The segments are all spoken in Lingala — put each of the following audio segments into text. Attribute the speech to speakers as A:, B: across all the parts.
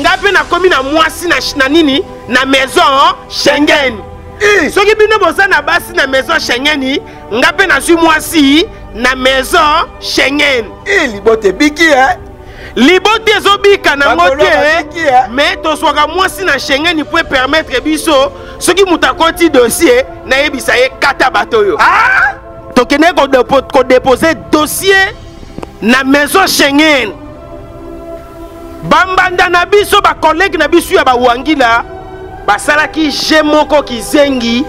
A: nga mpe nakomi na mwasi na, na nini na maison schengen
B: eh.
A: soki bino boza na basi na maison schengen nga mpe nazwi mwasi na maison schengen
B: eh, libote biki eh?
A: liboti ezobika nango te
B: eh?
A: me tozwaka mwasi na schengen mpo epermettre biso soki moto akoti dossier nayebisa ye kata bato oyo ah! tokendeki kodepose dossier na maison schengen bambanda na biso bakolege na biso ya bawangila basalaki je moko kizengi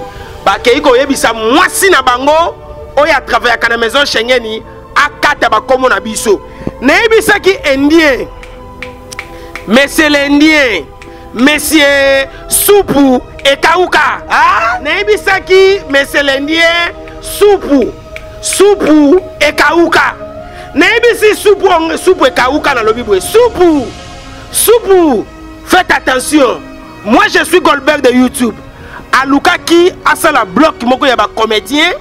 A: bakei koyebisa mwasi na bango oyo atravayaka na maison shengeni akata bakomo na biso nayebisaki indien monsieur l'indien monsieur supu ekauka
B: ah?
A: nayebisaki monsieur l'indien supu supu ekauka nayebisi supu supu ekauka nalobi boye supu supu faites attention moi je suis goldberg de youtube alukaki asala bloc moko ya bacomédien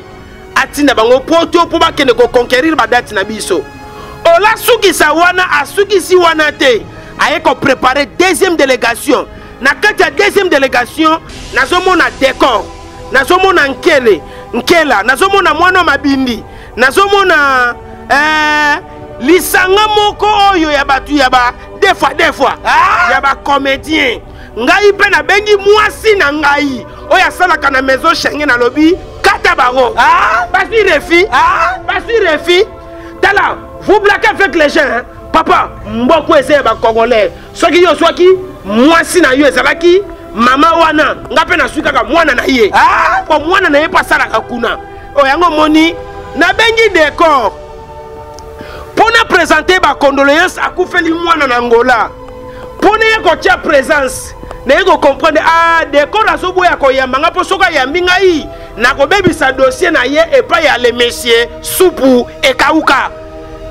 A: atinda bango poto mpo bakende koconquérir badate na biso ola sukisa wana asukisi wana te aye koprépare deuxième délégation na kati ya deuxième délégation nazomona décor nazomona nkele nkela nazomona mwana wa mabindi nazomona eh, lisanga moko oyo ya bato ya ba defwa defwa
B: ah!
A: ya bacomédien ngai mpe nabengi mwasi na ngai oyo asalaka na maison shenge nalobi kata bango
B: ah!
A: basui refi
B: ah!
A: basui refi tala vous blaquez avec les gens hein? papa mboko eza ya bacongolais soki yo ozwaki mwasi na yo ezalaki mama wana nga mpe nazwi kaka mwana na ye
B: ah!
A: po mwana na ye mpo asalaka kuna oyo yango omoni nabengi decor mpo na présente bacondoléance akufeli mwana na ngola mpo naye kotya présence naye kocomprendre ah, decor azoboya koyamba nga mpo soki ayambi ngai nakobebisa dossier na ye epai ya le monsieur supu ekauka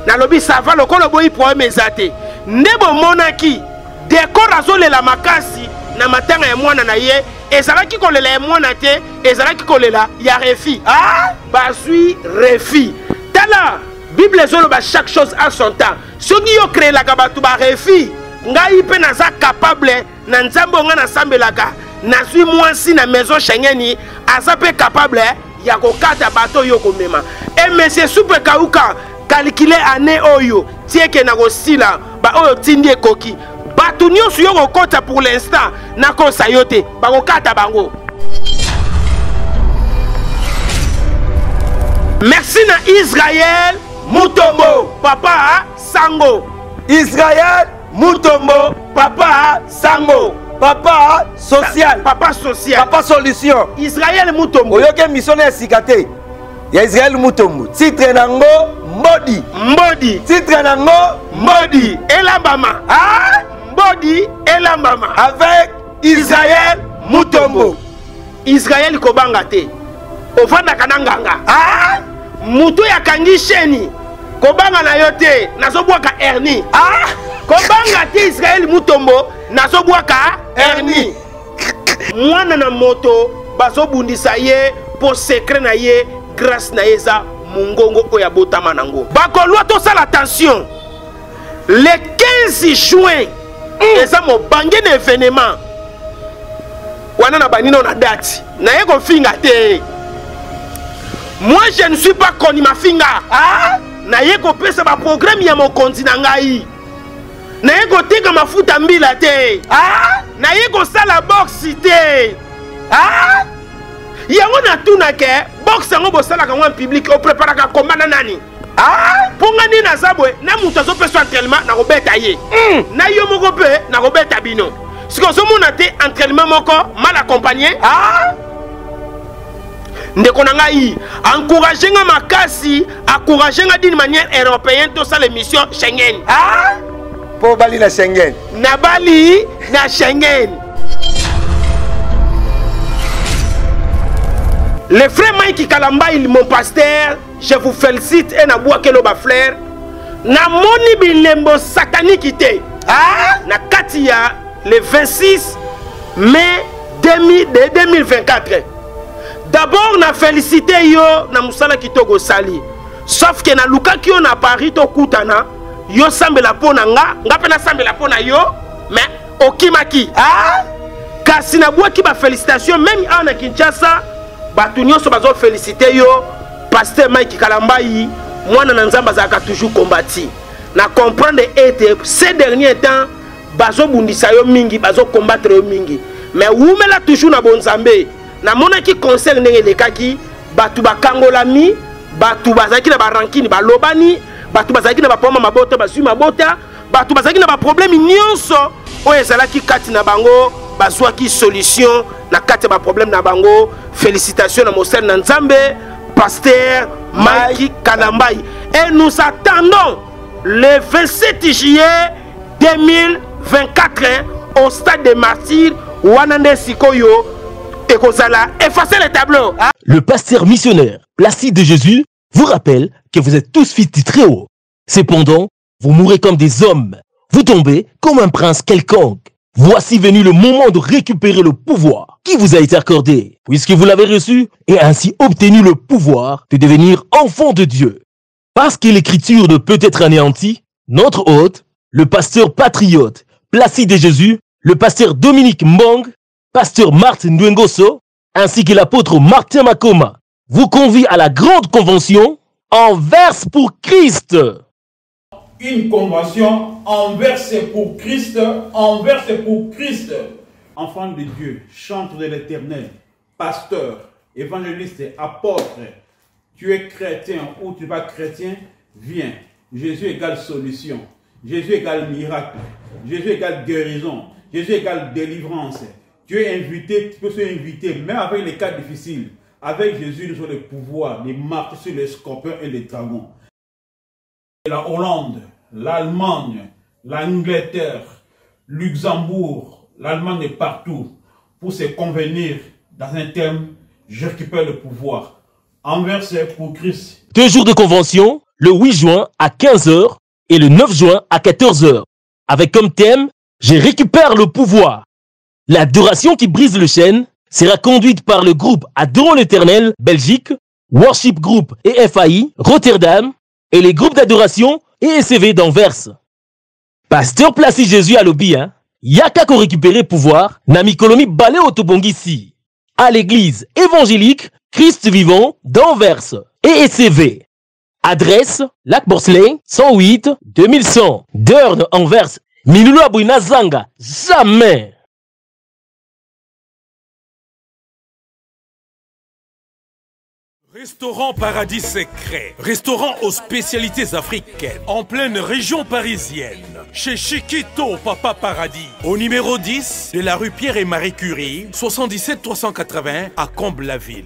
A: nalobi sava lokola oboyi problème eza te nde bomonaki dekor azolela makasi na matanga ya mwana na ye ezalaki kolela ya mwana te ezalaki kolela ya refi
B: ah?
A: bazwi refi tala bible ezoloba chaque chose a son temps soki yo créelaka bato barefi ngai mpe naza capable na nzambe oyo ngai nasambelaka nazwi mwasi na maison shengeni aza mpe capable eh, ya kokata bato oyo komema e eh, monsieur supe kauka kalikile ane oyo tieke na kosila baoyo tindi ekoki bato nyonso yo kokota pour l'instant nakosa yo te bakokata bango merci na israel mutombo papa sango
B: israel
A: Mutombo, papa, sango.
B: Papa social.
A: Papa social.
B: Papa solution.
A: Israël Mutombo.
B: Oyoki émission ya sika te. Ya Israël Mutombo. Titre nango Mbodi.
A: Mbodi.
B: Titre nango
A: Mbodi. Elambama.
B: Ah!
A: Mbodi elambama.
B: Avec
A: Israël Mutombo. Israël kobanga te. Ovandaka na nganga.
B: Ah!
A: Mutu ya kangi sheni. Kobanga na yo te. Nazobwaka hernie.
B: Ah!
A: Kobanga te Israël Mutombo. Nazobwaka hernie. Mwana na moto bazobundisa ye po secret na ye grâce na ye eza mongongo oyo abotama nango. Bakolwa tosala tension. le 15 juin mm. eza mobange na evenement wana na banino na date naye kofinga te moi je ne suis pas koni mafinga
B: ah?
A: naye kopesa baprogramme ya mokonzi na ngai naye koteka mafuta mbila te
B: ah?
A: naye kosala boxi te
B: ah?
A: yango natunake boxe yango bosalaka yango en publike opreparaka komba na nani
B: Ah,
A: mpo nga nde naza boye na moto azopesa entraînement nakobeta ye
B: hmm.
A: na yo moko mpe nakobeta bino soki ozomona te entraînement moko mal accompagne
B: ah!
A: ndeko na ngai encourage nga makasi encourage nga d'une manière européenne tosala émission schengen
B: ah! mpo obali na schengen
A: nabali na schengen le frère mike kalambay mon pasteur je vous felicite et na bwakelo ba flair na moni bilembo satanique te
B: ah?
A: na kati ya le 26 mai 2024 d'abord na felicite yo na mosala kitoko osali sauf ke nalukaki yo na paris tokutana yo sambela mpo na nga nga mpe nasambela mpo na yo mais okimaki
B: ah?
A: kasi nabwaki bafélicitation meme awa na kinshasa bato nyonso bazofelicite yo Pasteur Mike Kalambayi, mwana na Nzambe azalaka toujours combattu. Na comprendre ete ces derniers temps bazobundisa yo mingi, bazokombattre yo mingi. Mais wumela toujours na bonzambe. Namonaki concert ndenge elekaki, bato bakangolami, bato bazalaki na barankini balobani, bato bazalaki na bapoma mabota bazwi mabota bato bazalaki na baprobleme nyonso oyo ezalaki kati na bango bazwaki solution na kati ya baprobleme na bango félicitation na mosali na nzambe pasteur mike kalambai et nous attendons le 27 juillet 2024 au stade de martyr wana nde sikoyo ekozala effacer le tableau hein?
C: le pasteur missionnaire placide de jésus vous rappelle que vous êtes tous fils du très haut cependant vous mourrez comme des hommes. Vous tombez comme un prince quelconque. Voici venu le moment de récupérer le pouvoir qui vous a été accordé, puisque vous l'avez reçu et ainsi obtenu le pouvoir de devenir enfant de Dieu. Parce que l'écriture ne peut être anéantie, notre hôte, le pasteur patriote Placide de Jésus, le pasteur Dominique Mong pasteur Martin Nduengoso, ainsi que l'apôtre Martin Makoma, vous convient à la grande convention en verse pour Christ.
D: Une convention en verse pour Christ, en verse pour Christ. Enfant de Dieu, chanteur de l'éternel, pasteur, évangéliste, apôtre, tu es chrétien ou tu vas chrétien, viens. Jésus égale solution. Jésus égale miracle. Jésus égale guérison. Jésus égale délivrance. Tu es invité, tu peux se inviter, même avec les cas difficiles. Avec Jésus, nous avons le pouvoir les marques sur les scorpions et les dragons. la Hollande, l'Allemagne, l'Angleterre, Luxembourg, l'Allemagne est partout pour se convenir dans un thème je récupère le pouvoir. Envers verset pour Christ.
C: Deux jours de convention, le 8 juin à 15h et le 9 juin à 14h. Avec comme thème, je récupère le pouvoir. L'adoration qui brise le chêne sera conduite par le groupe Adorant l'Éternel Belgique, Worship Group et FAI Rotterdam et les groupes d'adoration ESCV d'Anvers. Pasteur placé Jésus à l'OBI, hein? Yaka récupérer pouvoir, Namikolomi balé À l'église évangélique Christ vivant d'Anvers ESCV. Adresse, Lac Borsley, 108 2100, Dern, Anvers. Minulu Zanga, jamais
E: Restaurant Paradis Secret, restaurant aux spécialités africaines, en pleine région parisienne, chez Chiquito Papa Paradis, au numéro 10 de la rue Pierre et Marie Curie, 77 380 à Comble-la-Ville.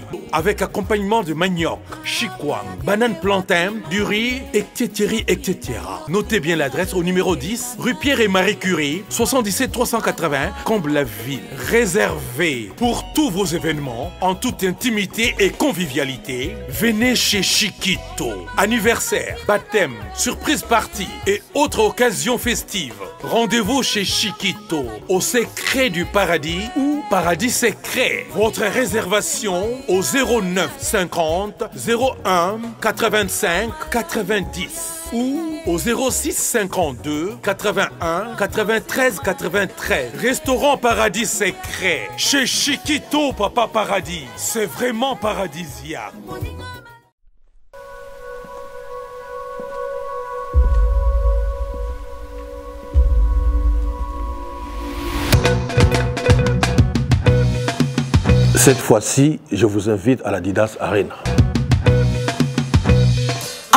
E: Avec accompagnement de manioc, chikwang, banane plantain, du riz, etc. etc. Notez bien l'adresse au numéro 10, rue Pierre et Marie Curie, 77 380, Comble-la-Ville. Réservé pour tous vos événements, en toute intimité et convivialité. Venez chez Chiquito. Anniversaire, baptême, surprise partie et autres occasions festives. Rendez-vous chez Chiquito, au secret du paradis ou paradis secret. Votre réservation au 09 50 01 85 90 ou au 06 52 81 93 93. Restaurant Paradis Secret. Chez Chiquito, Papa Paradis. C'est vraiment paradisiaque.
F: Cette fois-ci, je vous invite à la Didas Arena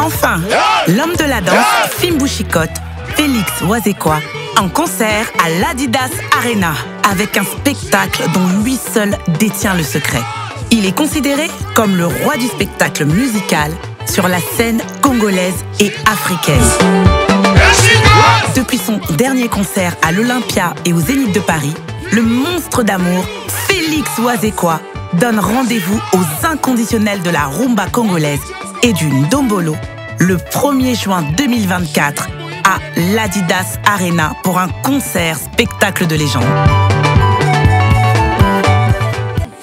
G: enfin, l'homme de la danse, Fim Félix Oisekwa, en concert à l'Adidas Arena, avec un spectacle dont lui seul détient le secret. Il est considéré comme le roi du spectacle musical sur la scène congolaise et africaine. Depuis son dernier concert à l'Olympia et aux Zénith de Paris, le monstre d'amour, Félix Oisekwa donne rendez-vous aux inconditionnels de la rumba congolaise et du ndombolo le 1er juin 2024 à l'Adidas Arena pour un concert spectacle de légende.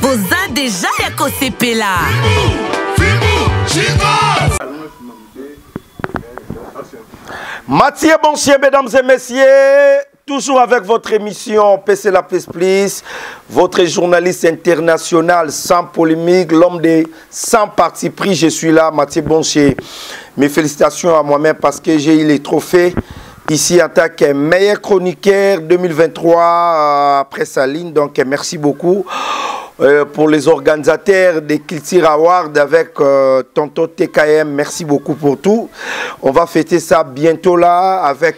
G: avez déjà Yako là
B: Mathieu, bonsoir, mesdames et messieurs. Toujours avec votre émission PC La Presse Plus, votre journaliste international sans polémique, l'homme des 100 parti pris, je suis là, Mathieu Boncher. Mes félicitations à moi-même parce que j'ai eu les trophées ici en tant meilleur chroniqueur 2023 euh, après sa ligne. Donc merci beaucoup euh, pour les organisateurs des Culture Awards avec euh, Tonto TKM. Merci beaucoup pour tout. On va fêter ça bientôt là avec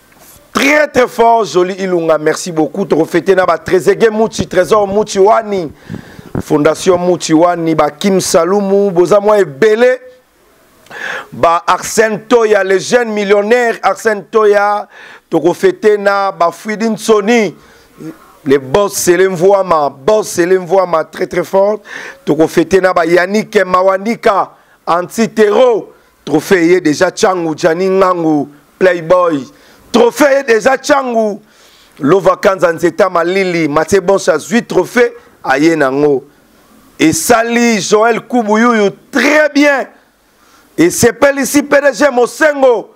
B: très très fort joli ilunga merci beaucoup tokofete na batrezege muti trésor muti wani fondation muti wani bakim salumu boza mwa ebele ba arsène toya le jeune millionnaire arsène toya tokofete na bafuidi nsoni le boss sele mvuama boss sele mvuama très très fort tokofete na bayanike mawanika antitero trophée ye deja changu jani ngangu playboy trophée ye deja changu lova kanza nzeta malili matie bonse azwi trophée aye nango esali joel kubuyuyu très bien esepelisi pdg mosengo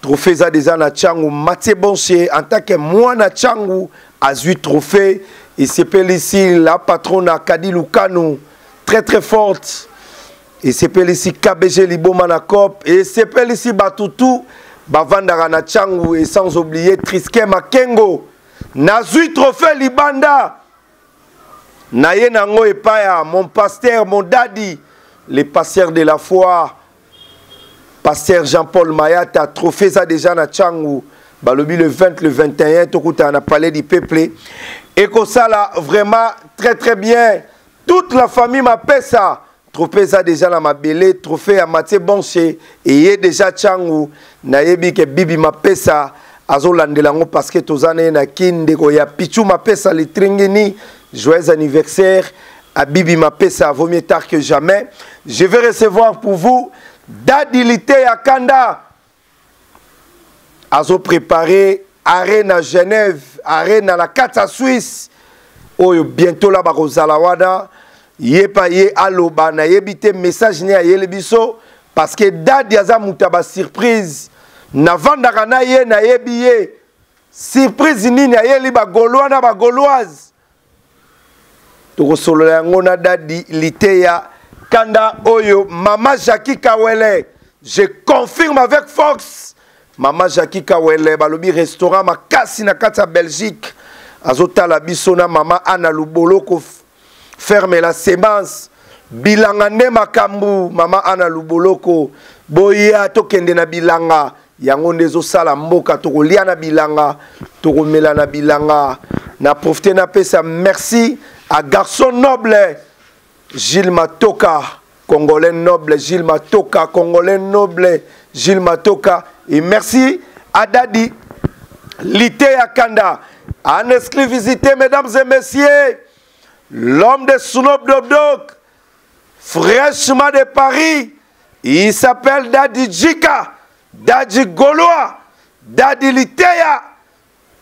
B: trophée eza deja na changu matie bonse en tant que mwana changu azwi trophée esepelisi la patrona kadi lukanu très très forte esepelisi kbg liboma na cop esepelisi bato tout bavandaka na changu et sans oublier triske makengo nazwi trophée libanda naye nango epai ya mon pasteur mon dadi le pasteur de la foi Pasteur Jean-Paul Mayata, trophée ça déjà na Tchangou. Balobi le 20, le 21, Tokuta na palais du peuple. Et que ça là, vraiment très très bien. Toute la famille m'a fait ça. Trophée ça déjà na Mabele, trophée à Mathieu Bonché. Et y déjà Tchangou. Na yebi que Bibi m'a fait ça. azolandela yango parce que toza na ye na kin ndeko ya pichu mapesa litringini joyeux anniversaire Abibi Mapesa vaut mieux tard que jamais. Je vais recevoir pour vous Dadilite Yakanda. Azo préparé arène à Genève, arène à la 4 à Suisse. Oyo bientôt là bako zalawana. Ye pa ye aloba na yebite message ni ayele biso parce que Dadi aza mutaba surprise. Na vandaka na ye na yebi ye. Surprise nini ayeli ba gaulois na ba gauloise. tokosolola yango na dadi liteya kanda oyo mama jacki kawele je confirme avec fox mama jacki kawele balobi restaurant makasi na kati ya belgique azotala biso na mama ana luboloko ferme la semence bilanga nde makambo mama ana luboloko boya tokende na bilanga yango nde ezosala mboka tokolia na bilanga tokomela na bilanga na profite napesa merci à garçon noble gilles matoka congolais noble gilles matoka congolais noble gilles matoka et merci à dadi lite ya kanda en exclusivité mesdames et messieurs l'homme de snob dogdog fraîchement de paris Il s'appelle Daddy Jika, Daddy Golois, Daddy Liteya,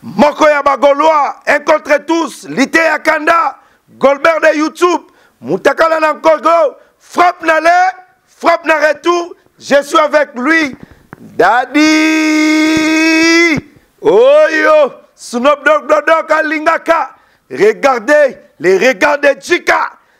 B: moko ya ba Golois, un contre tous, Liteya Kanda, Goldberg de YouTube, Mutakala na Nkogo, frappe na le, frappe na retour, je suis avec lui. Daddy Oyo Snoop Dogg Dogg alingaka Regardez les regards de
A: Jika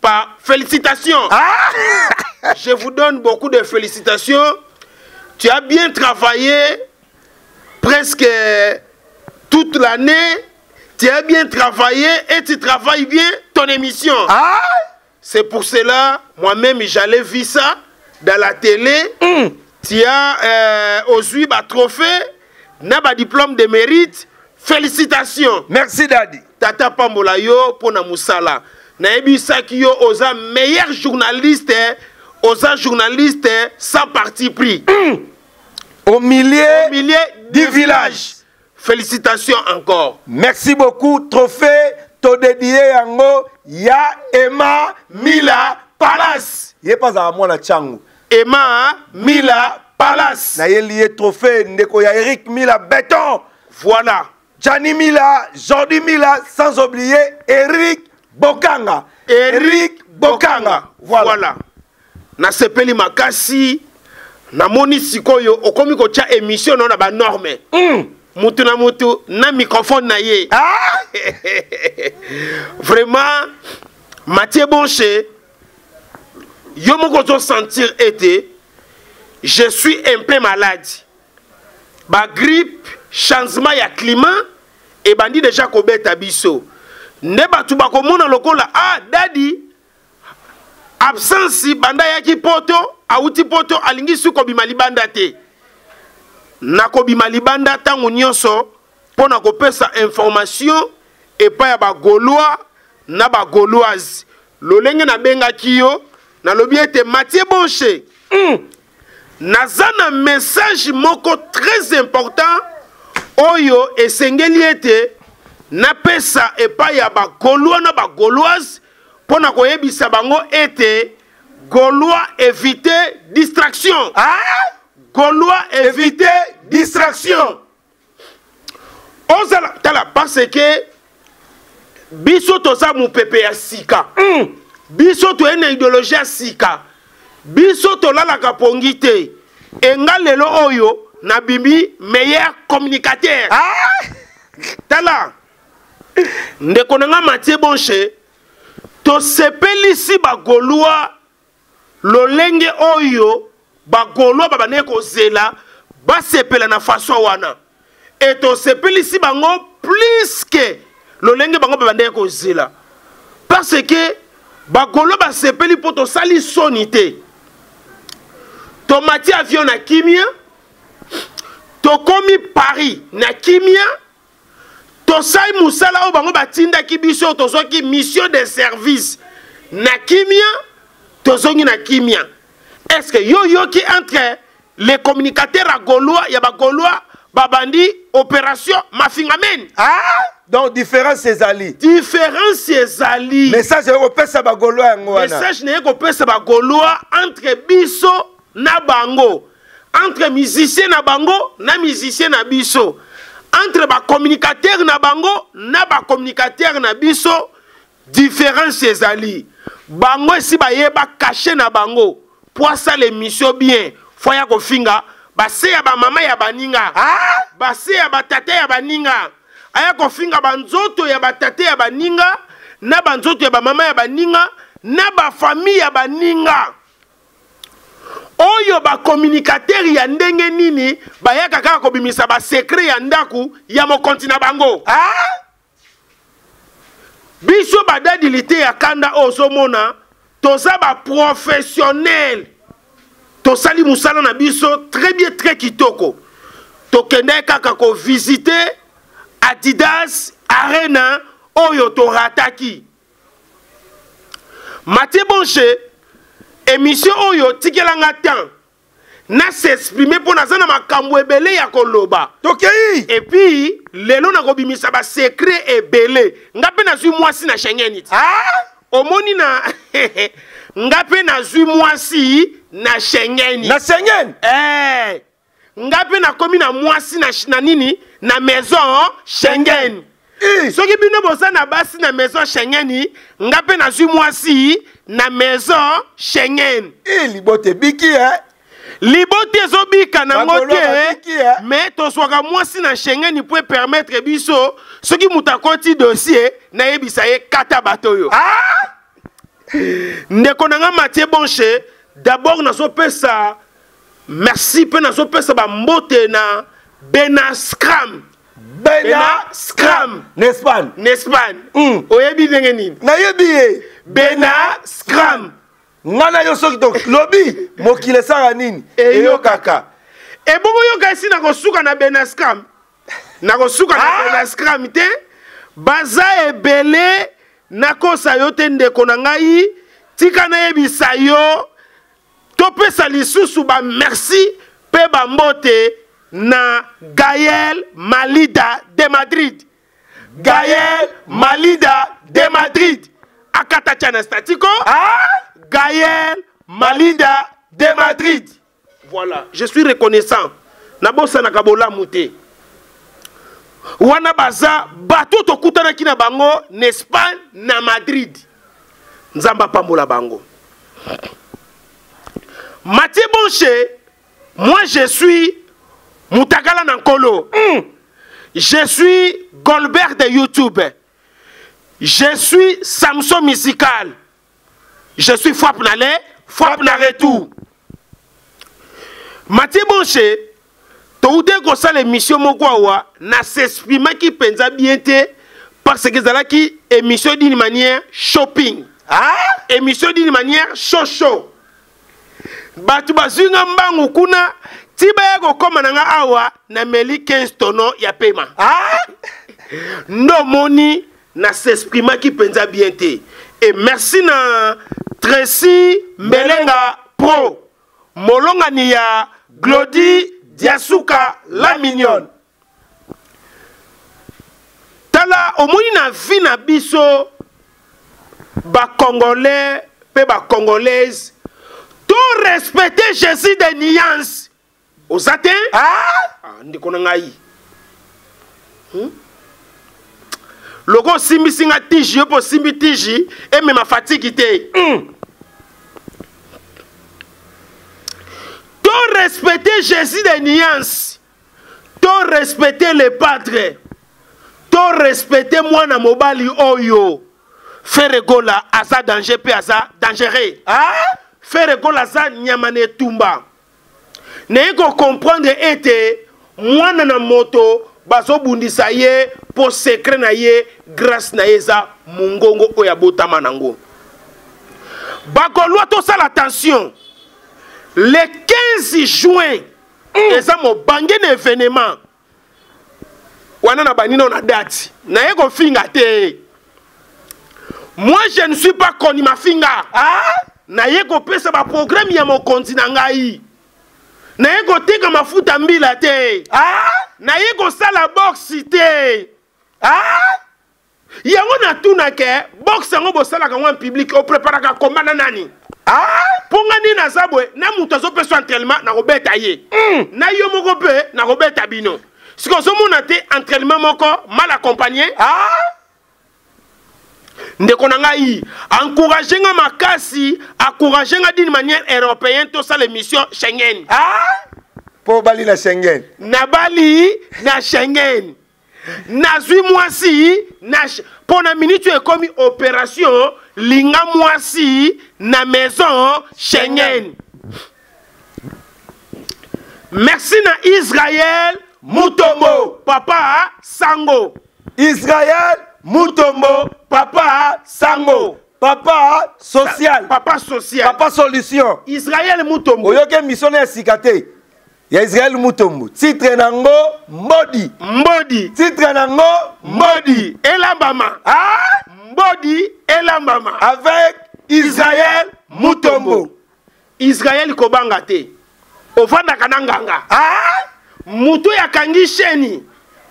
A: par félicitations.
B: Ah!
A: Je vous donne beaucoup de félicitations. Tu as bien travaillé presque toute l'année. Tu as bien travaillé et tu travailles bien ton émission.
B: Ah!
A: C'est pour cela, moi-même, j'allais vivre ça dans la télé. Hmm. Tu as euh, au trophée, un diplôme de mérite félicitations
B: merci daddy.
A: tata apambola yo mpo na mosala nayebisaki yo oza meilleur journaliste oza journaliste sans parti pris mm.
B: au milieu,
A: au milieu
B: du,
A: du village. village félicitations encore
B: merci beaucoup trophée todedie yango ya emma mila palace ye mpe azalaka mwana ntango
A: emma mila palace
B: nayeli ye trophée ndeko ya eric mila beton
A: voilà
B: Gianni Mila, Jordi Mila, sans oublier Eric Bokanga.
A: Eric Bokanga.
B: Voilà.
A: voilà. nasepeli makasi namoni sikoyo okomi kotya émission nao na banorme
B: mm.
A: mutu na mutu na microphone na ye
B: ah!
A: vraiment matie bonche yo moko ozosentir ete je suis un peu malade ba grippe changement ya climat ebandi deja kobeta biso nde bato bakomona lokola a ah, dadi absence banda ayaki poto awuti poto alingi su kobima libanda te nakobima libanda ntango nyonso mpo na kopesa information epai ya bagaulois na bagauloise lolenge nabengaki yo nalobi ete matie bonche mm. naza na message moko très important oyo esengeli ete napesa epai ya bagolois na bagoloise mpo na koyebisa bango ete golois évite distraction
B: ah?
A: golois évite distraction ozala tala parce que biso toza mopepe ya sika mm. biso toye na ideologie ya sika biso tolalaka pongi te enga lelo oyo nabimi meilleur communicateur
B: ah!
A: tala ndeko na nga matie bonche tosepelisi bagolois Lolenge oyo ba Golois ba bandaki kozela basepela na façon wana et tosepelisi bango plus que lolenge bango ba bandaki kozela parce que ba Golois basepeli mpo tosali soni te tomati avion na kimia tokomi Paris na kimia tosali mosala oyo bango batindaki biso tozwaki mission de service na kimia tozongi na kimia est ce que yo oyoki entre le communicateur ya golois ya bagolois babandi opération mafingameni
B: ah? donc différence ezali
A: différence ezali
B: message naye kopesa bagolois yango wana
A: message naye kopesa bagolois entre biso na bango entre musicien na bango na musicien na biso entre ba communicateur na bango na ba communicateur na biso différence ezali bango esi bayeba kashe na bango mpo asala emission bien fo aya kofinga base ya bamama ya baninga
B: ah?
A: base ya batata ya baninga aya kofinga banzoto ya batata ya baninga na banzoto ya bamama ya baninga na bafamille ya baninga oyo ba communicateur ya ndenge nini bayaka kaka kobimisa ba secret ya ndaku ya mokonzi na bango
B: ah?
A: biso badadi lite ya kanda oyo ozomona toza baprofessionnel tosali mosala na biso très bien très kitoko tokendaki kaka kovisite adidas arena oyo torataki Mathieu Bonche émission oyo tikela nga temps na s'exprimer mpo naza na makambo ebele ya koloba
B: tokei
A: epuis lelo nakobimisa basecret ebele nga mpe nazwi mwasi na shengen iti
B: ah?
A: omoni na nga mpe nazwi mwasi na shengen
B: na shengen
A: eh. nga mpe nakomi na mwasi na, na nini na maison schengen soki bino boza na basi na maison schengen nga mpe nazwi mwasi na maison schengen
B: libota ebiki e
A: libota ezobika nango te
B: eh.
A: me tozwaka mwasi na schengen mpo epermettre biso soki moto akoti dossier nayebisa ye kata bato oyo ah! ndeko na ngai matie bonche d'abord nazopesa merci mpe nazopesa bambote na bena scram
B: bena
A: scram
B: na
A: espagne na espagne
B: mm.
A: oyebi ndenge nini
B: nayebi ye
A: bena scram
B: nga na yo soki tolobi mokili esala nini
A: eyokaka ebongo yoka esi nakosuka na bena scram nakosuka na
B: ah!
A: bena scram te baza ebele nakosa yo te ndeko na ngai tika nayebisa yo topesa lisusu ba merci pe ba mbote na Gaël Malida de Madrid Gaël Malida de Madrid akata tya na statiko ah? Gaël Malida de Madrid voilà je suis reconnaissant nabosanaka bolamu te wana baza bato tokutanaki na bango na espagne na madrid nzambe apambola bango matie bonche moi je suis mutakala na nkolo mm. je suis golbert de youtube je suis samson musical je suis frappe na le frappe na retour Mathieu Bonche, touti kosala émission moko awa na s'exprimaki mpenza bien te parce que ezalaki émission d'une manière shopping
B: ah?
A: émission d'une manière show show bato bazwi nga mbangu kuna ti baya kokoma na nga awa nameli 15 tono ya pema
B: ah?
A: ndomoni na s'exprimaki mpenza bien te et merci na tracy mbelenga pro molongani ya glodi diasuka la mignone tala omoni na vie na biso bacongolais mpe bacongolaise to respecte jésus de nuance oza te
B: ah!
A: ah, ndeko na ngai hmm? loko osimbisi nga tiji yo mpe osimbi tiji emema fatiki te hmm. to respecte jésus de nuance to respecte le padre to respecte mwana mobali oyo fere gola aza danger mpe aza dangereux
B: ah?
A: fere gola aza nyama na etumba naye ko comprendre ete mwana na moto bazobundisa ye mpo secret na ye grace na ye eza mongongo oyo abotama nango bakolwa tosala attention le 15 juin mm. eza mobange na evenement wana na banino na dati naye kofinga te moi je ne suis pas koni mafinga
B: ah?
A: naye kopesa baprogramme ya mokonzi na ngai naye koteka mafuta mbila te
B: ah?
A: naye kosala boxi te
B: ah?
A: yango natuna ke boxe yango bosalaka yango en public opreparaka komba na nani
B: ah?
A: mpo nga nini naza boye na moto azopesa entraînement nakobeta ye mm. na yo moko mpe nakobeta bino siko ozomona te entraînement moko mal accompagné
B: ah?
A: ndeko na ngai encourage nga makasi encourage nga d'une manière européenne tosala émission schengen
B: ah? mpo obali na schengen
A: nabali na schengen nazwi mwasi na mpo na miniti oyo ekomi operation linga mwasi na maison schengen merci na israel mutombo papa sango
B: israel mutombo
A: papa sango
B: papa social
A: papa social
B: papa solution
A: israel mutombo
B: oyoki emission na ya sika te ya israel mutombo titre na ngo mbodi
A: mbodi
B: titre na ngo
A: mbodi elambama
B: ah?
A: mbodi elambama
B: avec
A: israel mutombo israel kobanga te ofandaka na nganga
B: ah?
A: motu yakangi sheni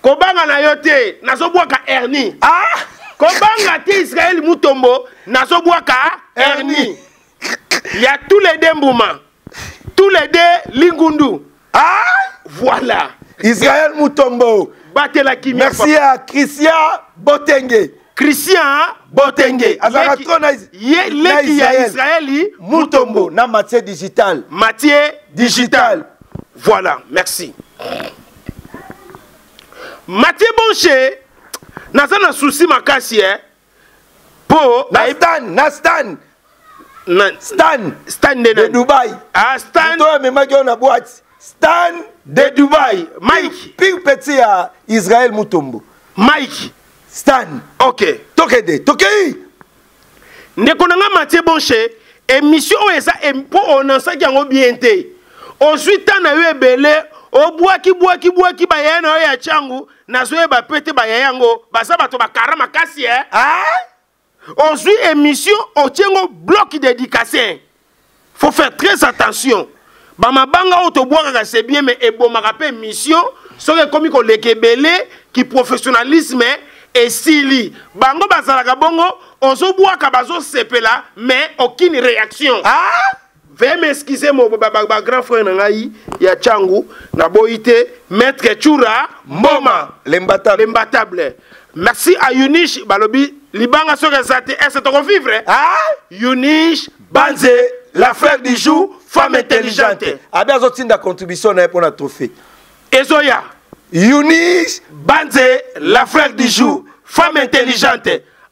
A: kobanga na yo te nazobwaka herni
B: ah?
A: kobanga te israel mutombo nazobwaka herni ya tous les deux mbuma tous les deux lingundu
B: ah
A: voilà
B: israel mutombo
A: batela kimia
B: merci ya christian botenge
A: christian botenge azalaka
B: tro na
A: leki ya israeli
B: mutombo na matière digitale
A: matière
B: digitale
A: voilà merci matie bonche naza na souci makasi eh? po
B: na stan na stan
A: na
B: stan
A: stan de,
B: de dubai
A: ah stan
B: to amemaki yo na boîte stan
A: de, de dubai mike
B: pire petit ya israel mutombo
A: mike
B: stan
A: ok
B: tokende tokei
A: ndeko na nga matie bonche émission oyo eza mpo onansaki yango bien te ozwi ntan na yo ebele obwaki bwaki bwaki bayaya na yo ya cangu nazoyeba pe te bayaya yango baza bato bakara makasi e
B: eh?
A: ozwi émission otye ngo bloc dédicace faut faire très attention bamabanga oyo tobwakaka c'est bien mais ebomaka mpe émission soki ekomi koleka ebele kiprofessionnalisme esili bango bazalaka bongo ozobwaka bazosepela mais aucune réaction
B: ah?
A: veuillez m'excuser mo ba, ba, ba grand frère na ngai ya changu na boyi te maître chura mboma
B: l'imbattable
A: l'imbattable merci à Yunish balobi libanga soki eza te est-ce toko vivre
B: ah
A: Yunish banze la frère du jour femme intelligente
B: abi azotinda contribution na ye mpo na trophée
A: ezoya
B: Yunish
A: banze la frère du jour femme intelligente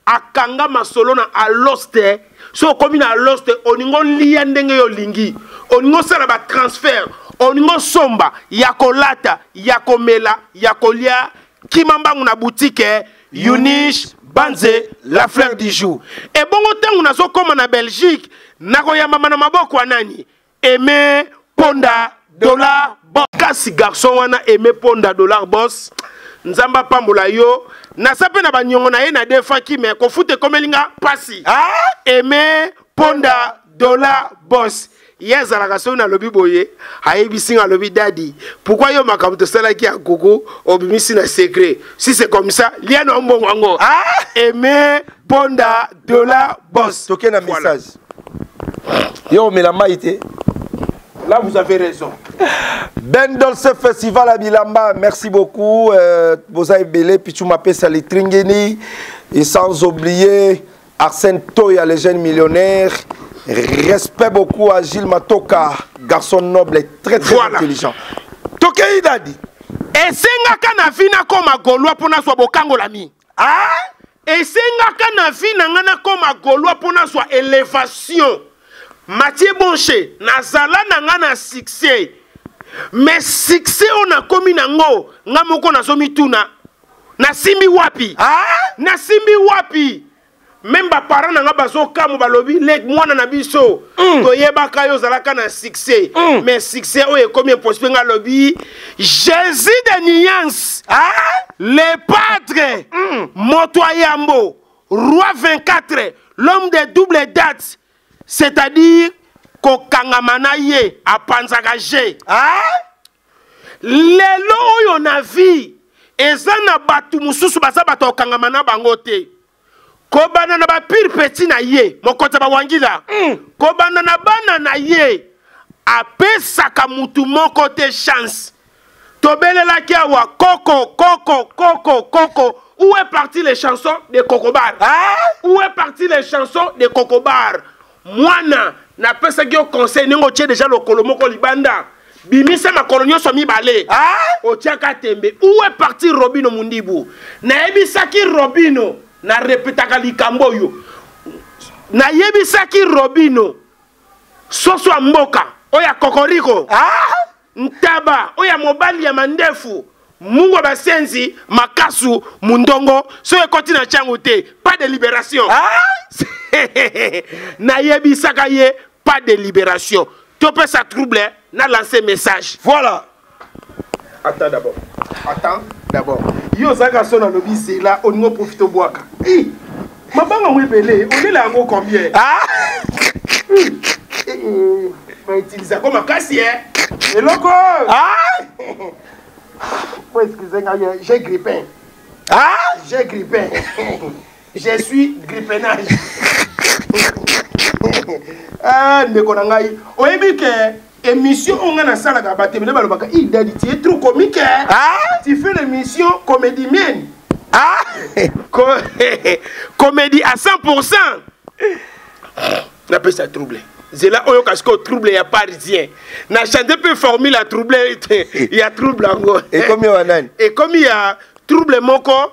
A: akanga masolo na aloste so okomi na aloste olingi olia ndenge yo olingi olingi osala batransfert olingi osomba ya kolata ya komela ya kolia kima mbangu na butike unish banze la fleur du jour ebongo ntango nazokoma na belgique nakoyambama na maboko ya nani aime ponda dollar boss kasi garçon wana aime ponda dollar boss nzambe apambola yo naza mpe na baniongo na ye na defaki me kofuta ekomeli nga mpasi
B: ah?
A: aime ponda dollar boss ye azalaka soki nalobi boye ayebisi nga alobi dadi pourkui yo makambo tosalaki ya kuku obimisi na secret si c'est comme ça lia na mbongo yango
B: ah!
A: aime ponda de la boss
B: toke na message yo omela mai te
A: là vous avez raison
B: ben dolce festival ya bilamba merci beaucoup euh, boza ebele pichu mapesa litringini et sans oublier arsène toya le jeune millionnaire respect beaucoup à gilles matoka garçon noble et très très
A: voilà.
B: intelligent tokei dadi
A: esengaka na vi nakoma golwa mpo nazwa bokangolami
B: ah?
A: esengaka na vie na ngai nakoma golois mpo nazwa elevation matie bonche nazala na ngai na succès mais succès oyo nakomi nango ngai moko nazomituna nasimbi wapi
B: ah?
A: nasimbi wapi meme ba parents nanga bazokamwa balobi lek mwana na biso mm. toyebaka yo ozalaka na succès mm. mais succès oyo ekomi imposi mpe nga lobi jésus de nuance
B: ah?
A: le padre mm. moto a yambo roi 24 l'homme de double date c'est-à-dire kokangama na ye apanzaka je
B: ah?
A: lelo oyo na vie eza na bato mosusu baza bato ya kokangama na bango te kobanda na bapire peti na ye mokonzi ya bawangila mm. kobanda na bana na ye apesaka motu moko te chance tobelelaki awa koko koko koko koko où est parti les chansons de kokobar
B: ah?
A: où est parti les chansons de kokobar mwana napesaki yo conseil ndenge otie deja lokolo moko libanda bimisa makolo nyonso mibale
B: ah?
A: otiaka tembe où est parti robino mundibu nayebisaki robino na repetaka likambo oyo nayebisaki robino soso ya mboka oyo ya kokoriko
B: ah?
A: Ntaba oyo ya mobali ya mandefu mungwa basenzi makasu mundongo soki ekoti na ntango te pas de liberation
B: ah!
A: nayebisaka ye pas de liberation topesa trouble eh? na lance message
B: voilà
A: attends d'abord attends d'abord yo ozalaka so nalobi zela olingi oprofite obwaka mabanga yango ebele olela yango combien
B: ah!
A: utilisako makasi e eloko po excuse nga j'ai grippin j'ai grippin je suis grippinage ndeko na ngai oyebi ke Émission on a sala ka ba tebele balo baka il dadi tu es trop comique hein?
B: ah?
A: Tu fais l'émission comédie mienne.
B: Ah
A: comédie à 100%. Na pe ça trouble. zela oyo kasi ko trouble ya parisien na chante mpe formule ya trouble ya trouble yango
B: ekomi ya nani
A: ekomi ya trouble moko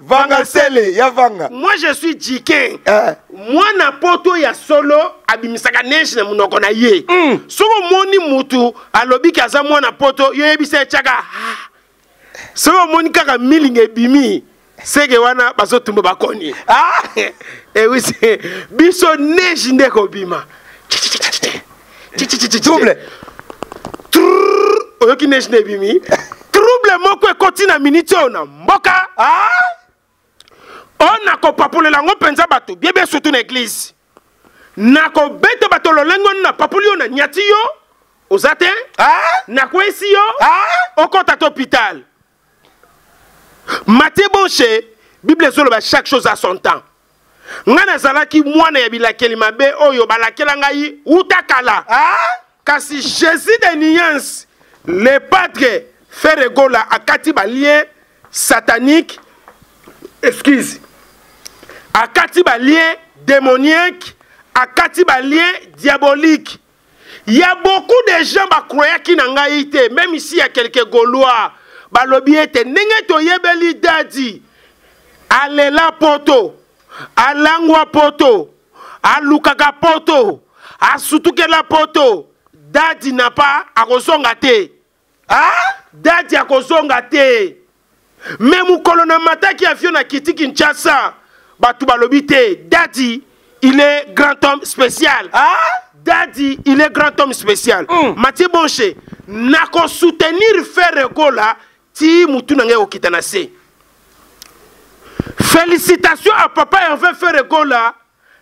A: vanga sele ya
B: vanga
A: moi je suis jike
B: eh.
A: mwana poto ya solo abimisaka neige na monoko na ye
B: mm.
A: soki omoni mutu alobi ke aza mwana poto yo yebisa ye tyaka ah. soki omoni kaka milinga ebimi seke wana bazotumba bakoni
B: ah.
A: ewisi eh biso neige nde kobima double oyoki neige na ebimi trouble moko ekoti na miniti oyo na mboka
B: ah!
A: oyo nakopapolela yango mpenza bato biebe surtout na eglize nakobeta bato lolenge oni napapoli yo na nyati yo oza te
B: ah!
A: nakwesi yo
B: ah!
A: okɔta te hôpital Mathieu Bonche, Bible ezoloba chaque chose à son temps. Nga nazalaki mwana ya bilakeli mabe oyo balakela ngai uta kala.
B: Ah?
A: Kasi Jésus de nuance, le padre Ferre Gola akati ba lien satanique. Excuse. Akati ba lien démoniaque, akati ba lien diabolique. ya beaucoup de gens bakroyaki na ngai te meme ici ya quelques gaulois balobi ete ndenge toyebeli dadi alela poto alangwa poto alukaka poto asutukela poto dadi na pa akozonga te
B: ah?
A: dati ya kozonga te me mokolo na mataki avio na kiti kinshasa bato balobi te dati il est grand homme spécial
B: ah?
A: dadi il est grand homme spécial
B: mm.
A: matie bonche nakosoutenir ferre gola ti motu na ngai ekokita na se félicitation à papa herve ferre gola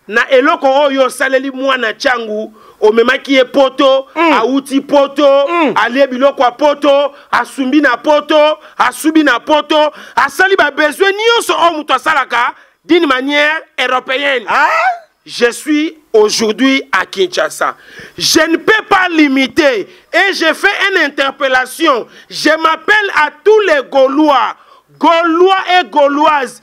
A: na eloko oyo osaleli mwana cangu omemaki ye poto mm. awuti poto mm. alie biloko ya poto asumbi na poto asubi na poto asali babesoin nyonso oyo moto asalaka d'une manière européenne
B: ah?
A: je suis aujourd'hui à Kinshasa. Je ne peux pas limiter et j'ai fait une interpellation. Je m'appelle à tous les Gaulois, Gaulois et Gauloises,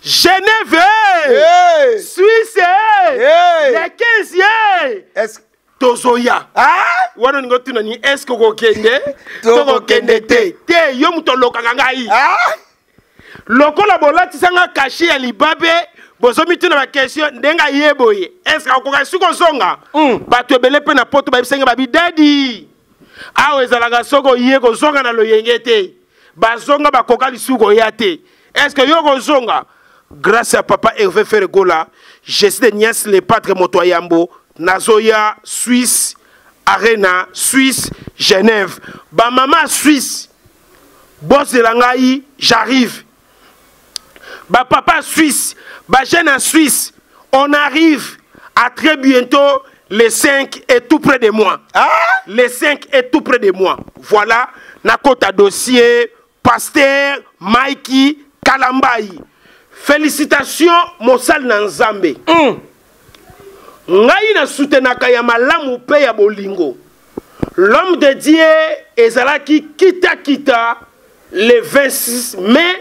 A: Genève,
B: hey.
A: Suisse,
B: hey.
A: la 15 hey.
B: Est-ce
A: tozoya
B: ah?
A: wana olingi otuna ni est ce que okokende
B: tokokende te
A: te yo moto olokaka ngai
B: ah?
A: lokola bolatisa nga kashi ya libabe bozomituna bakestion ndenge aye boye eske akoka soki ozonga
B: mm.
A: bato ebele mpe na poto bayebisa nge babidadi awa ezalaka soki oye kozonga na loyenge te bazonga bakoka lisusu koya te est ce que yo kozonga grâce ya papa herve ferregola jesi de nias le patre moto ya yambo nazoya suisse arena suisse genève bamama suisse bozela ngai j'arrive ba papa suisse ba jeune en suisse on arrive à très bientôt le 5 est tout près de moi
B: ah?
A: le 5 est tout près de moi voilà nakota dossier pasteur mikey kalambayi félicitations mosali na nzambe
B: mm.
A: ngai na soutenaka ya malamu mpe ya bolingo l'homme de dieu ezalaki kitakita le 26 mai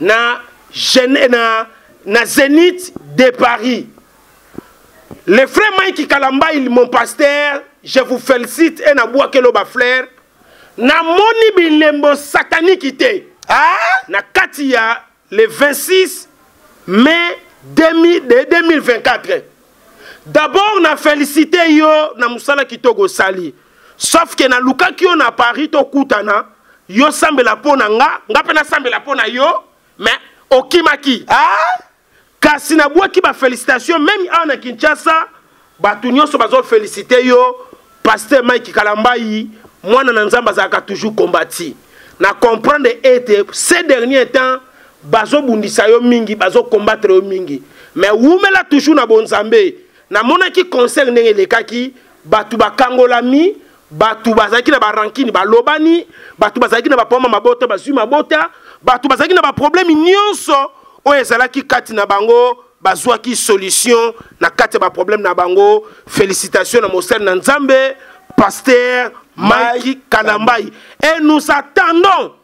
A: na, gene, na, na zenith de paris le frère mike kalambail mon pasteur je vous félicite e nabwakelo bafleur namoni bilembo sataniki te
B: ah?
A: na kati ya le 26 mai 2024 d'abord na felicite yo na mosala kitoko osali sauf ke nalukaki yo na paris tokutana yo sambela mpo na nga nga mpe nasambela mpo na yo mais okimaki
B: ah?
A: Kasi na bwaki ba felicitations meme awa na Kinshasa bato nyonso bazo feliciter yo Pasteur Mike Kalambayi mwana na Nzambe azalaka toujours combati na comprendre ete ces derniers temps bazo bundisa yo mingi bazo combattre yo mingi mais wumela toujours na bonzambe namonaki concert ndenge elekaki bato bakangolami bato bazalaki na barankini balobani bato bazalaki na bapoma mabota bazwi mabota bato bazalaki na baproblème nyonso oyo ezalaki kati na bango bazwaki solution na kati ya baproblème na bango félicitation na mosali na nzambe pasteur mike kalambai et nous attendons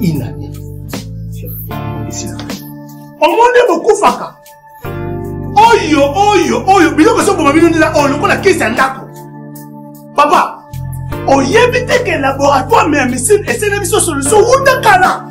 H: inane
I: omoni bokufaka oyo oyo oyo biloko ezoboma bino ndela oyo lokola kisi ya ndako papa oyebi te ke laboratoire ya misine esene biso solution wuta kala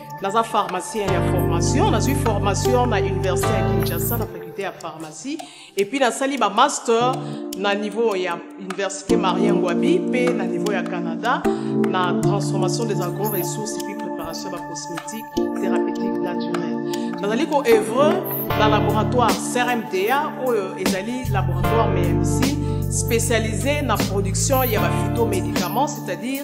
J: naza pharmacien ya formation nazwi formation na université ya kinshasa na faculté ya pharmacie epuis nasali bamaster na niveau ya université marien ngwabi mpe na niveau ya canada na transformation des agro ressources epuis préparation ya bacosmétique thérapeutique naturelle nazali koevre na laboratoire crmta oyo ezali laboratoire mmc spécialisé na production ya baphytomédicaments c'est-à-dire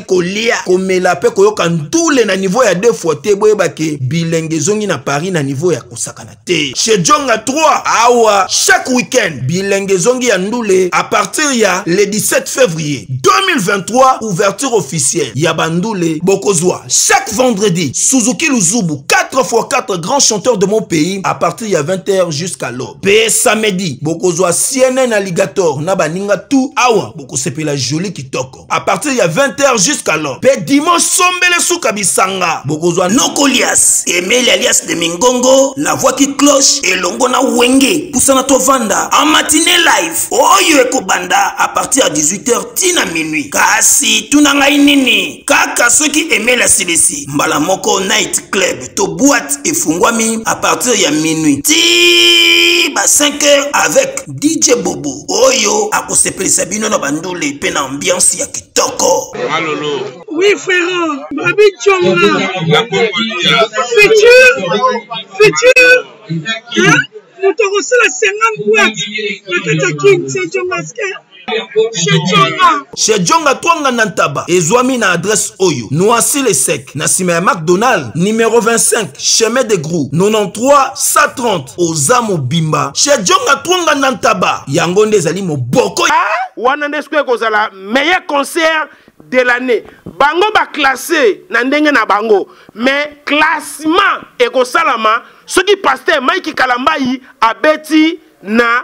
K: kolia komela mpe koyoka ntule na niveau ya deux fois te boyeba ke bilenge ezongi na paris na niveau ya kosakana te chez jonga 3 awa chaque week-end bilenge ezongi ya ndule à partir ya le 17 février 2023 ouverture officielle ya bandule bokozwa chaque vendredi suzuki luzubu 4 fois 4 grands chanteurs de mon pays à partir ya 20h jusqu'à l'aube mpe samedi bokozwa cnn alligator na baninga tout awa bokosepela joli kitoko à partir ya 20h jusqu'à l'heure mpe dimanche sombele suka bisanga bokozwa noko lias emeli alias de mingongo na voaki cloche elongo na wenge pusana tovanda en matine live oyo oh, ekobanda à partir ya 18h ti na minuit kasi tuna ngai nini kaka soki emeli asilisi mbala moko night club to boite efungwami à partir ya minuit ti ba 5h avec DJ Bobo oyo akosepelisa bino na bandule mpe na ambiance ya kitoko.
L: Malolo.
M: Oui frère, Babi Chonga. La Congolia. Futur, futur. Hein? Moto akosala 50 boîte na kati ya King Chongaske.
K: Chez Djonga Twanga na Ntaba ezwami na adresse oyo Noisy le sec na nsima ya macdonald numero 25 chemin de grou 93 130 oza mobimba chez jonga twonga na ntaba yango nde ezali moboko ah,
A: wana nde sikoyo ekozala meilleur concert de l'année bango baklasse na ndenge na bango mais classement ekosalama soki paster mike kalambayi abeti na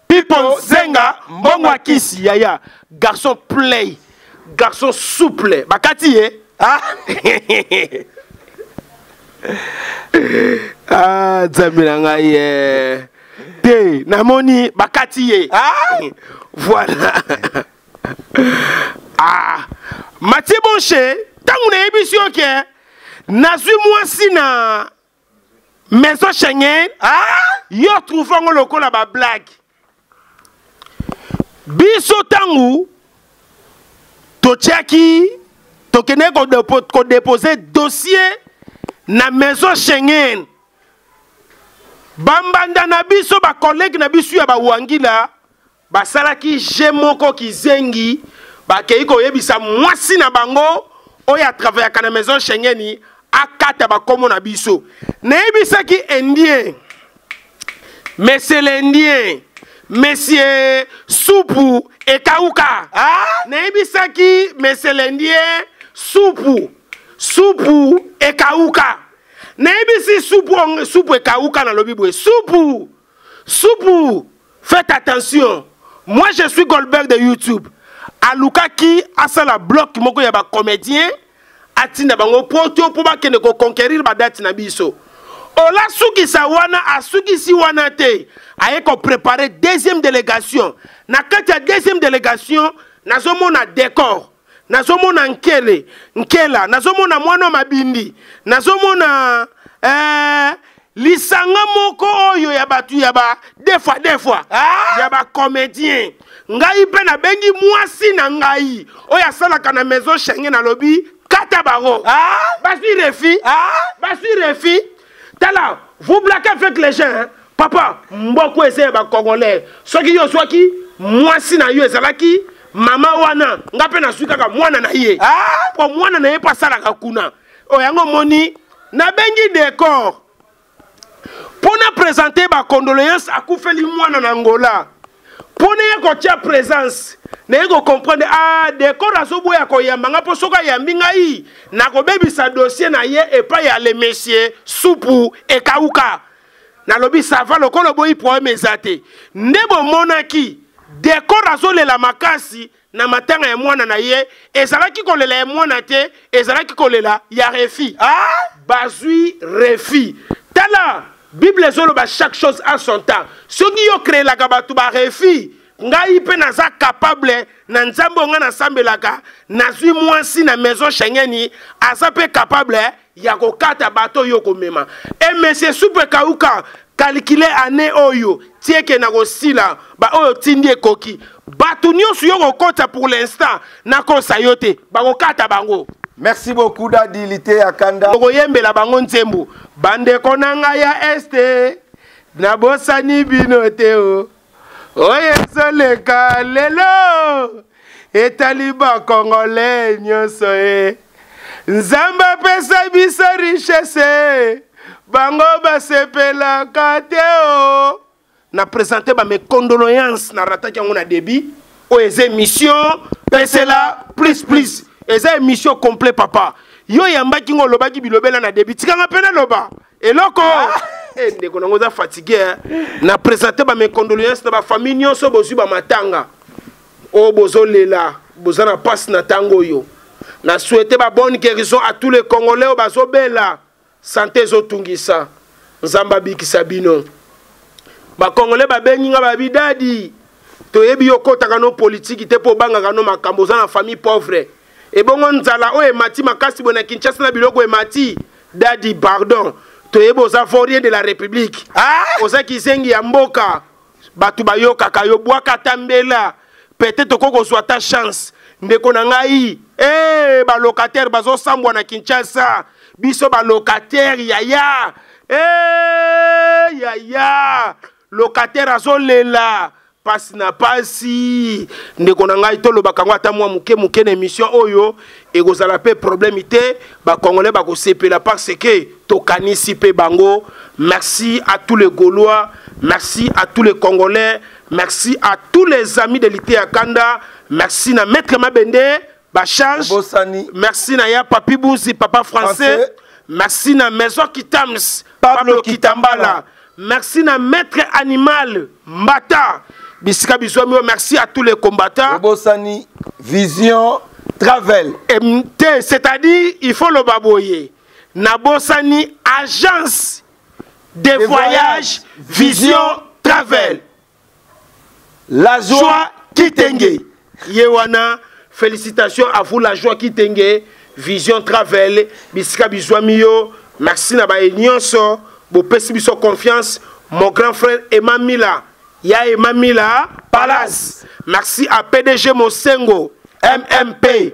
A: Pipo Zenga mbongo ya kisi yaya garçon play garçon souple bakati ye ah. ah nzambe na ngai ye eh. te namoni bakati ye ah. voilà ah. matie bonche ntango nayebisi yo ke nazwi mwasi na maison Schengen ah? yo trouve yango lokola ba blague biso ntango totyaki tokendeki kodepose dossier na maison Schengen bambanda na biso bakolege na biso ya bawangila Basalaki je moko kizengi bakei koyebisa mwasi na bango oyo atravayaka na maison shengeni akata bakomo na biso nayebisaki indien monsieur l'indien monsieur supu ekauka ah? nayebisaki monsieur l'indien supu supu ekauka nayebisi supu supu ekauka nalobi boye supu Supu, faites attention. Moi je suis Goldberg de YouTube. Alukaki asala bloc moko ya ba comédiens atinda bango poto mpo bakende ko conquérir ba date na biso. Ola sukisa wana asukisi wana te. Aye ko préparer deuxième délégation. Na kati ya deuxième délégation nazomona décor. nazomona nkele nkela nazomona mwana mabindi nazomona eh, lisanga moko oyo ya bato ya ba defwa defwa ah? ya bacomédien ngai mpe nabengi mwasi na ngai oyo asalaka na maison shenge nalobi kata bango ah? basui refi ah? basui refi tala vous blaquez avec les gens hein? papa mboku eza ya bacongolais soki yo ozwaki mwasi na yo ezalaki mama wana nga mpe nazwi kaka mwana na ye ah! po mwana na ye mpe asalaka kuna oyo yango omoni nabengi decor mpo na présente bacondoléance akufeli mwana na ngola mpo naye kotya presence naye kocomprendre a ah, dekor azoboya koyamba ngai mpo soki ayambi ngai nakobebisa dossier na ye epai ya le monsieur supu ekauka nalobi sava lokola oboyi problème eza te nde bomonaki dekor azolela makasi na matanga ya mwana na ye ezalaki kolela ya mwana te ezalaki kolela ya refi ah? bazwi refi tala bible ezoloba chaque chose a son temps soki yo kreelaka bato barefi ngai mpe naza kapable na nzambe oyo ngai nasambelaka nazwi mwasi na maison shengeni aza mpe kapable ya kokata bato oyo okomema emese supu ekauka kalikile ane oyo tieke na kosila baoyo otindi ekoki bato nyonso yo kokota pour l'instant nakosa yo te bakokata bango
B: merci beaucoup dadi lite ya kanda
A: okoyembela bango nzembo bandeko na ngai ya este nabosani bino te o oh. oyo ezoleka lelo etali bakongole nyonso ye nzambe apesa biso richesse bango basepelaka te o na presente bamecondoleance na rataki yango na debit oyo eza émission pesela plus plus eza émission complet papa yo oyambaki ngo olobaki bilobela na debi tikanga mpe naloba eloko e eh, ndeko nango oza fatigue eh. na présente ba mes condoléances na bafamille nyonso bozwi bamatanga oyo oh, bozolela boza na mpasi na ntango oyo na souhaite ba bonne guérison à tous les congolais oyo bazobela sante ezotungisa nzambe abikisa bino bakongole babengi nga babidadi toyebi yo okotaka no politiki te mpo obangaka no makambo oza na famille pauvre ebongo nzala oyo emati makasi boye na kinshasa na biloko emati dadi pardon toyebi oza vaurien de la république ah? oza kizengi ya mboka bato bayokaka yo bwaka ata mbela peut-être okoki kozwa ata chance ndeko na ngai hey, eh, balocataire bazosambwa na kinshasa biso balocataire yaya hey, eh, yaya locataire azolela pasi na pasi ndeko na ngai tolobaka yango ata mwa moke moke na émission oyo ekozala mpe problème te bacongolais bakosepela parce que tokanisi mpe bango merci à tous les gaulois merci à tous les congolais merci à tous les amis de lite ya kanda merci na maître mabende bacharge merci na ya papi buzi papa français, français. merci na maison kitams pablo, pablo kitambala, kitambala. Merci na maître animal Mbata bisika bizwami yo merci à tous les combattants.
B: Obosani vision travel.
A: MT c'est-à-dire il faut le baboyer. Nabosani agence de, de voyage, voyage vision travel.
B: la joie
A: kitenge ye wana félicitation à vous la joie kitenge vision travel bisika bizwami yo merci na baye nyonso bopesi biso confiance mon grand frère emma mila ya emma mila palace merci à pdg mosengo mmp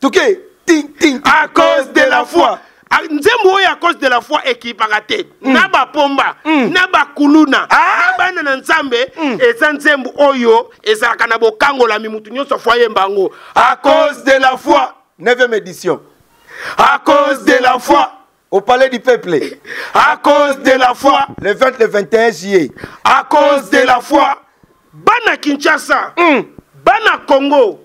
B: toke ting ting
A: à cause de la foi ah, nzembo oyo à cause de la foi ekipaka te mm. na bapomba mm. na bakuluna ah. na bana na nzambe mm. eza nzembo oyo ezalaka na bokangolami motu nyonso foi yemba yango
B: à cause de la foi 9e édition
A: à cause de la foi
B: au palais du peuple.
A: À cause de la foi.
B: Le 20, le 21 juillet.
A: À cause de la foi. Bana Kinshasa. Mm. Bana Congo.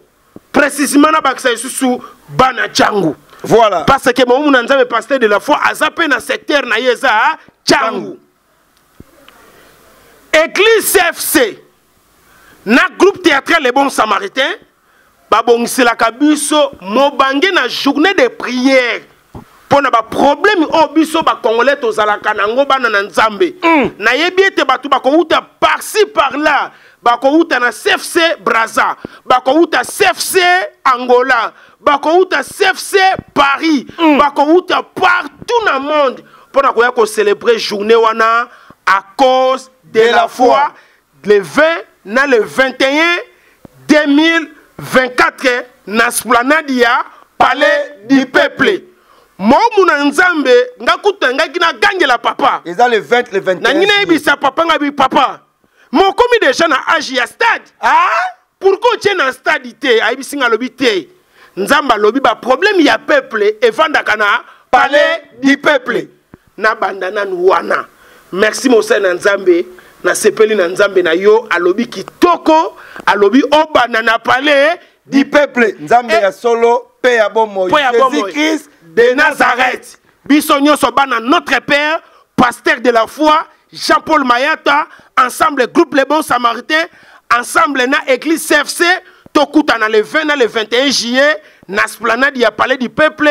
A: Précisément, na bakisa isusu bana Django.
B: Voilà.
A: Parce que mon mona nzambe pasteur de la foi a zappé na secteur na yeza Django. Église FC. na groupe théâtral le bon samaritain babongiselaka biso mobange na journée de prière mpo na baproblème oyo oh, biso bacongolais tozalaka na yango bana na nzambe mm. nayebi ete bato bakowuta parci par là bakowuta na cfc braza bakowuta cfc angola bakowuta cfc paris mm. bakowuta partout na monde mpo na koya kocelebre journée wana à cause de, de la, la foi, foi le 20 na le 21 2024 na splanade ya palais du peuple momu na nzambe nga kutu nangaki nagangela papa
B: eza le 20 le 21
A: nangi nayebisa papa nga bi papa mokomi deja na age ya stade ah? pourkoi otie na stade te ayebisi nga alobi te nzambe alobi baproblème ya peuple efandaka na palais du peuple nabanda nanu wana merci mosali na nzambe nasepeli na nzambe na yo alobi kitoko alobi obanda na palais
B: du peuple nzambe eh. ya solo mpe ya bomoi
A: jésus
B: christ
A: de nazareth biso nyonso bana notre père pasteur de la foi Jean-Paul Mayata, ensemble groupe Les Bons Samaritains, ensemble na église CFC, tokutana le 20 na le 21 juillet na splanade ya palais du peuple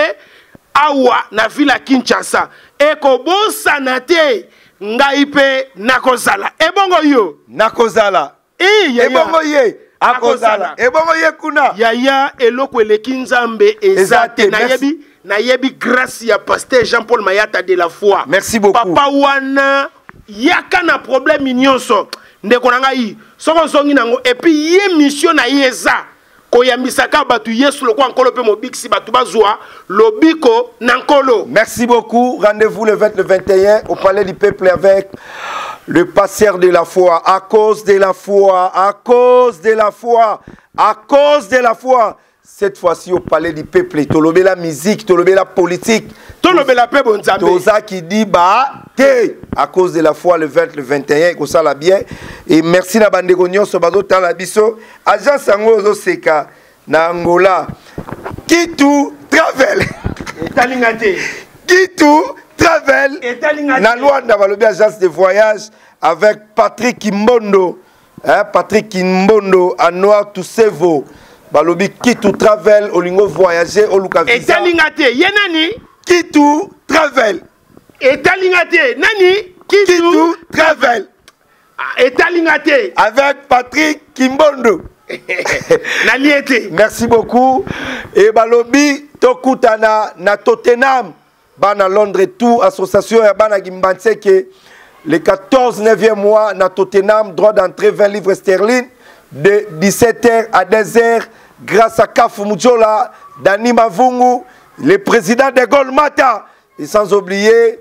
A: awa na ville ya Kinshasa. Ekobosana te ngai mpe nakozala. Ebongo yo?
B: Nakozala.
A: Eh, yaya.
B: ebongo ye akozala ebongo ye kuna
A: yaya eloko eleki nzambe eza
B: Eza
A: te,
B: te merci.
A: nayebi nayebi grâce ya pasteur jean paul mayata de la foi
B: Merci beaucoup.
A: papa wana yaka na problème nyonso ndeko na ngai soko ozongi nango epuis ye mission na ye eza koyambisaka bato yesu lokola nkolo mpe mobikisi bato bazwa lobiko na nkolo
B: merci beaucoup rendez-vous le 20 le 21 au palais du peuple avec le pasteur de la foi à cause de la foi à cause de la foi à cause de la foi cette fois-ci au palais du peuple tolobela musique tolobela politique
A: tolobela mpe bonzambe
B: toza kidiba te à cause de la foi le 20 le 21 ekosala bien et merci na bandeko nyonso bazotala biso agence yango ozoseka na angola kitu travel
A: etali nga te
B: kitu travel
A: etali nga te
B: na luanda balobi agence de voyage avec patrick kimbondo hein, patrick kimbondo anoir tusevo balobi kitu travel olingo voyage oluka visa
A: etali nga te ye nani
B: kitu travel
A: etali nga te nani
B: kitu, kitu travel
A: Ah, etali nga te
B: avec patrick kimbondo
A: nalie te
B: merci beaucoup e balobi tokutana na tottenham bana londres tout association ya bana gimbanseke le 14 9e mois na tottenham droit d'entrée 20 livres sterling de 17h à 2h grâce à kafu mudjola dani mavungu le président de gol mata et sans oublier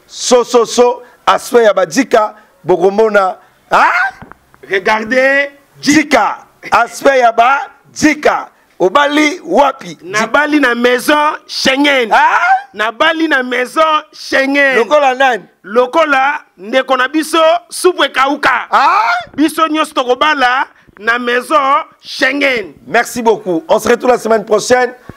B: so so so aspect ya bajika bokomona ah?
A: regardez
B: jika aspect ya ba jika obali wapi
A: nabali na maison schengen ah? nabali na maison schengen
B: lokola nani
A: lokola ndeko na biso supu ekauka ah? biso nyonso tokobala na maison schengen
B: merci beaucoup on se retrouve la semaine prochaine